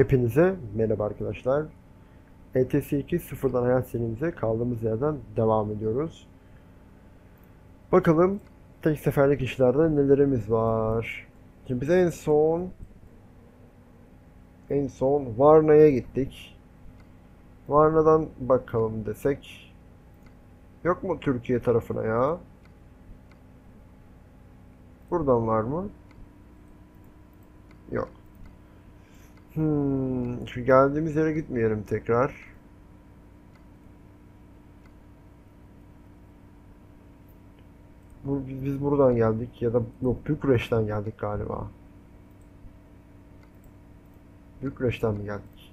Hepinize merhaba arkadaşlar. ETS 2 sıfırdan hayat serimize kaldığımız yerden devam ediyoruz. Bakalım tek seferlik işlerde nelerimiz var. Şimdi biz en son en son Varna'ya gittik. Varna'dan bakalım desek. Yok mu Türkiye tarafına ya? Buradan var mı? Yok. Hmm, geldiğimiz yere gitmeyelim tekrar. Biz buradan geldik ya da yok Bükreş'ten geldik galiba. Bükreş'ten mi geldik?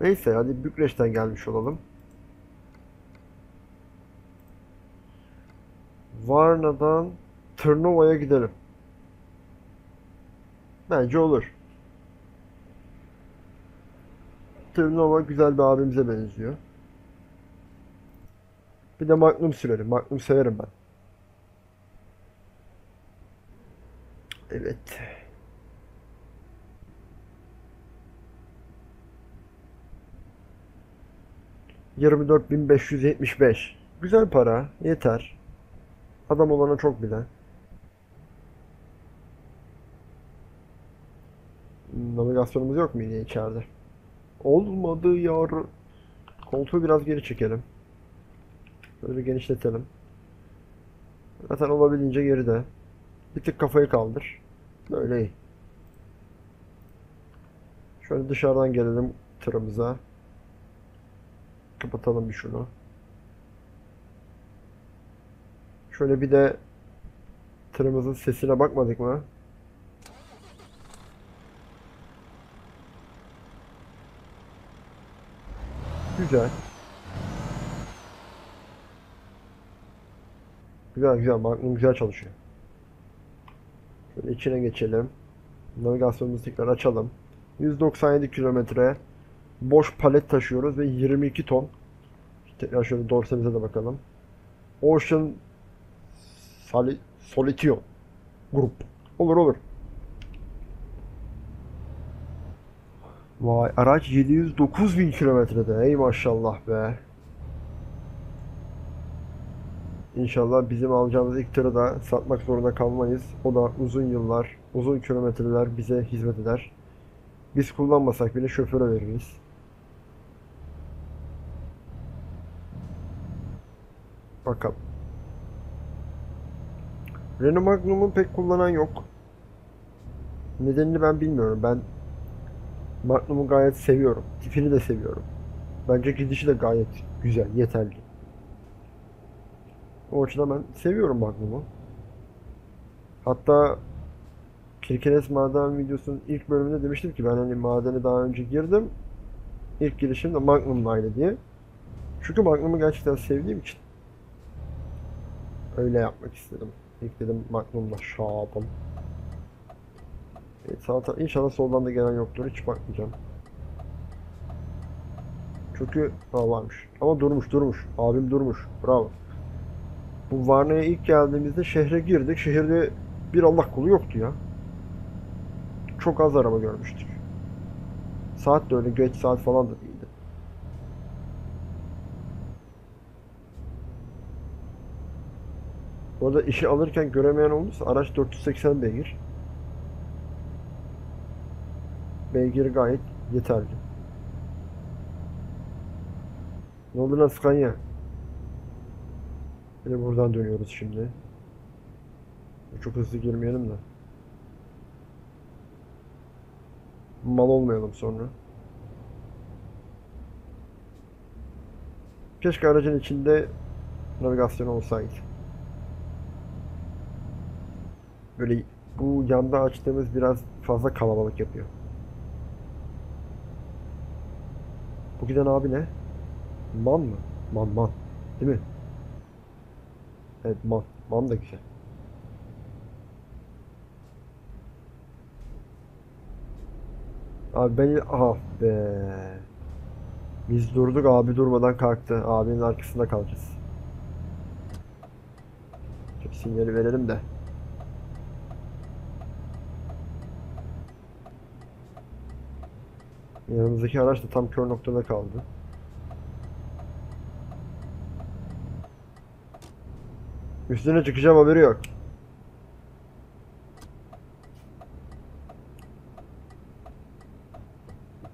Neyse hadi Bükreş'ten gelmiş olalım. Varna'dan Tırnova'ya gidelim. Bence olur. Tırnova güzel bir abimize benziyor. Bir de Magnum sürelim. Magnum severim ben. Evet. Yirmi dört bin beş yüz yetmiş beş. Güzel para. Yeter. Adam olana çok bile. Navigasyonumuz yok mu yine içeride? Olmadı yar. Koltuğu biraz geri çekelim. Böyle genişletelim. Zaten olabildiğince geride. Bir tık kafayı kaldır. Böyle iyi. Şöyle dışarıdan gelelim tırımıza. Kapatalım bir şunu. Şöyle bir de tırımızın sesine bakmadık mı? Güzel. Güzel güzel. Magnum güzel çalışıyor. Şöyle içine geçelim. Navigasyonumuzu tekrar açalım. 197 kilometre boş palet taşıyoruz ve 22 ton. Tekrar şöyle dorsemize de bakalım. Ocean Soli Solution grup. Olur olur. Vay araç 709 bin kilometrede. Ey maşallah be. İnşallah bizim alacağımız ilk tırı da satmak zorunda kalmayız. O da uzun yıllar, uzun kilometreler bize hizmet eder. Biz kullanmasak bile şoföre veririz. Bakalım. Renault Magnum'u pek kullanan yok. Nedenini ben bilmiyorum. Ben Magnum'u gayet seviyorum. Tipini de seviyorum. Bence gidişi de gayet güzel, yeterli. O açıdan ben seviyorum Magnum'u. Hatta Kirkenes maden videosunun ilk bölümünde demiştim ki ben hani madene daha önce girdim. İlk girişim de Magnum'laydı diye. Çünkü Magnum'u gerçekten sevdiğim için öyle yapmak istedim. İlk dedim Magnum'la şapım. Evet, sağ taraf, inşallah soldan da gelen yoktur. Hiç bakmayacağım. Çünkü ha varmış. Ama durmuş durmuş. Abim durmuş. Bravo. Bu Varna'ya ilk geldiğimizde şehre girdik. Şehirde bir Allah kulu yoktu ya. Çok az araba görmüştük. Saat de öyle geç saat falan da değildi. Bu arada işi alırken göremeyen olursa araç 480 beygir. Beygiri gayet yeterli. Ne oldu lan Scania? Yine buradan dönüyoruz şimdi. Çok hızlı girmeyelim de. Mal olmayalım sonra. Keşke aracın içinde navigasyon olsaydı. Böyle bu yanda açtığımız biraz fazla kalabalık yapıyor. Bu giden abi ne? Man mı? Man man. Değil mi? Evet man. Man da güzel. Abi ben ah be. Biz durduk abi durmadan kalktı. Abinin arkasında kalacağız. Çok sinyali verelim de. Yanımızdaki araç da tam kör noktada kaldı. Üstüne çıkacağım haberi yok.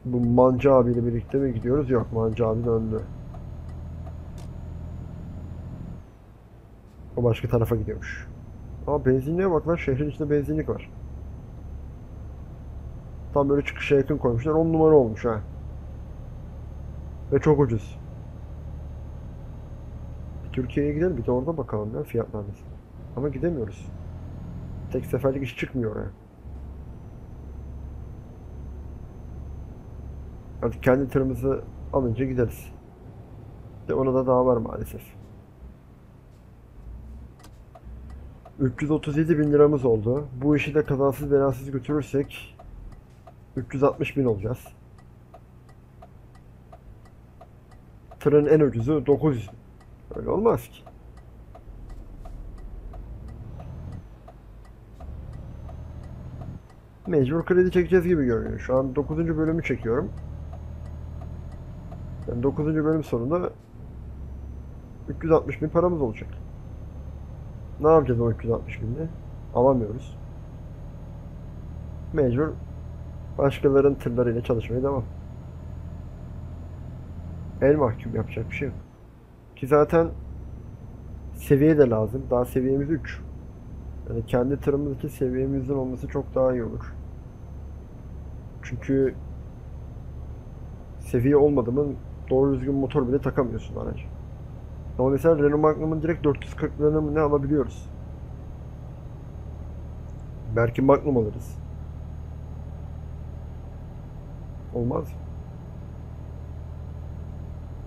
Bu Mancı abiyle birlikte mi gidiyoruz? Yok Mancı abi döndü. O başka tarafa gidiyormuş. Aa benzinliğe bak lan şehrin içinde benzinlik var. Tam böyle çıkışa yakın koymuşlar. 10 numara olmuş ha. Ve çok ucuz. Türkiye'ye gidelim bir de orada bakalım ya fiyatlar nasıl. Ama gidemiyoruz. Tek seferlik iş çıkmıyor oraya. Artık kendi tırımızı alınca gideriz. De ona da daha var maalesef. 337 bin liramız oldu. Bu işi de kazasız belasız götürürsek 360 bin olacağız. Tırın en ucuzu 900. Öyle olmaz ki. Mecbur kredi çekeceğiz gibi görünüyor. Şu an 9. bölümü çekiyorum. Yani 9. bölüm sonunda 360 bin paramız olacak. Ne yapacağız o 360 binde? Alamıyoruz. Mecbur başkalarının tırlarıyla çalışmaya devam. El mahkum yapacak bir şey yok. Ki zaten seviye de lazım. Daha seviyemiz 3. Yani kendi tırımızdaki seviyemizin olması çok daha iyi olur. Çünkü seviye olmadı doğru düzgün motor bile takamıyorsun araca. Ama mesela Renault Magnum'un direkt 440'larını mı ne alabiliyoruz. Belki Magnum alırız. Olmaz.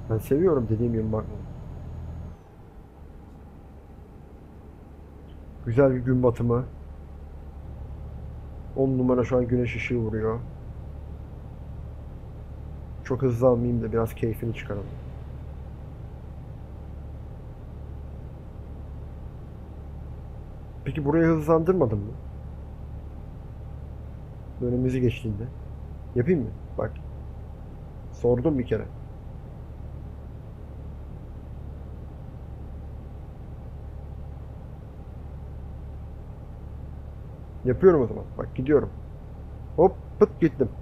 Ben seviyorum dediğim gibi Magnum. Güzel bir gün batımı. 10 numara şu an güneş ışığı vuruyor. Çok hızlı almayayım da biraz keyfini çıkaralım. Peki burayı hızlandırmadın mı? Önümüzü geçtiğinde. Yapayım mı? Bak. Sordum bir kere. Yapıyorum o zaman. Bak gidiyorum. Hop pıt gittim.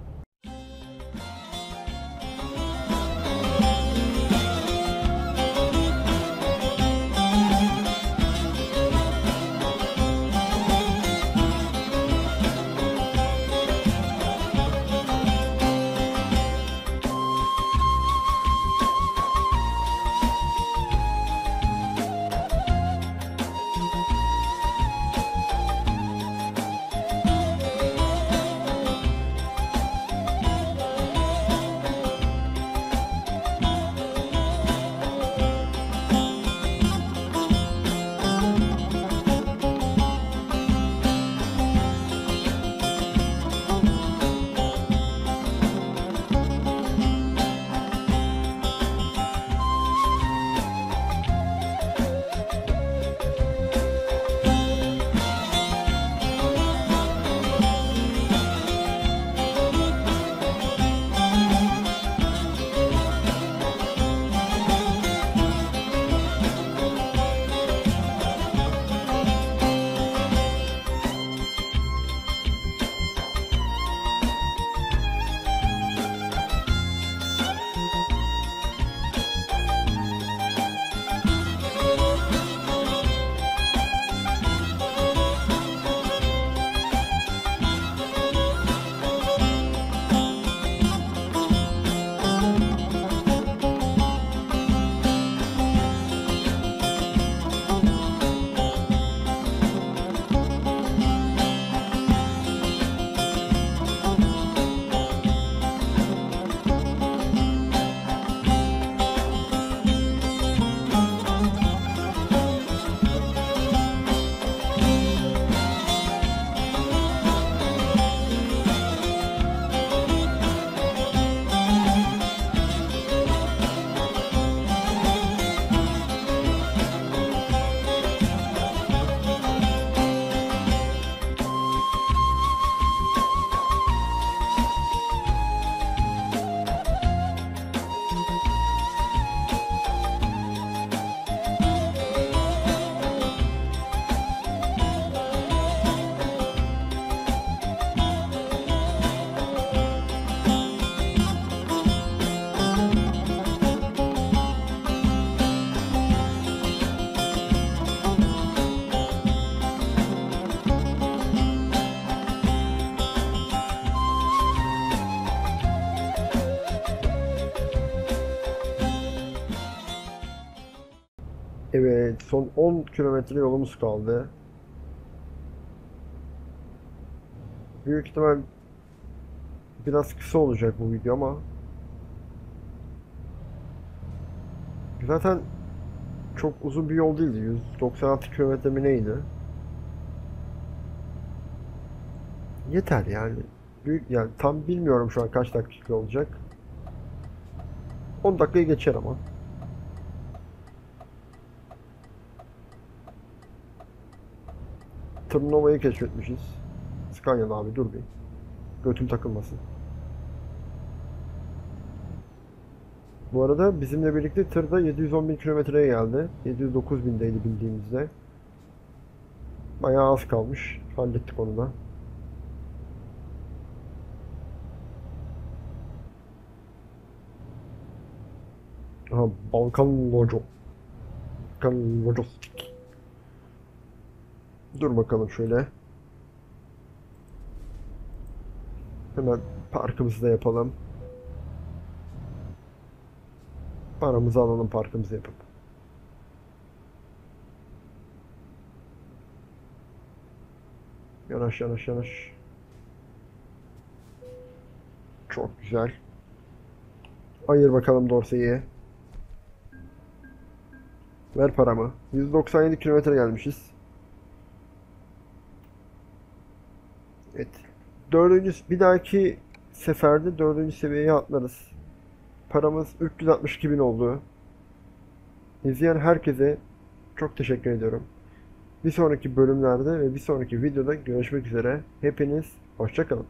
Evet, son 10 kilometre yolumuz kaldı. Büyük ihtimal biraz kısa olacak bu video ama zaten çok uzun bir yol değildi. 196 kilometre mi neydi? Yeter yani. Büyük yani tam bilmiyorum şu an kaç dakika olacak. 10 dakikayı geçer ama. Tırnova'yı keşfetmişiz. Scania'da abi dur bir. Götüm takılmasın. Bu arada bizimle birlikte tırda 710 bin kilometreye geldi. 709 bindeydi bildiğimizde. Bayağı az kalmış. Hallettik onu da. Aha, Balkan Lojo. Balkan Lojistik. Dur bakalım şöyle. Hemen parkımızı da yapalım. Paramızı alalım parkımızı yapıp. Yanaş yanaş yanaş. Çok güzel. Ayır bakalım dorseyi. Ver paramı. 197 kilometre gelmişiz. Evet. Dördüncü, bir dahaki seferde dördüncü seviyeye atlarız. Paramız 362 bin oldu. İzleyen herkese çok teşekkür ediyorum. Bir sonraki bölümlerde ve bir sonraki videoda görüşmek üzere. Hepiniz hoşça kalın.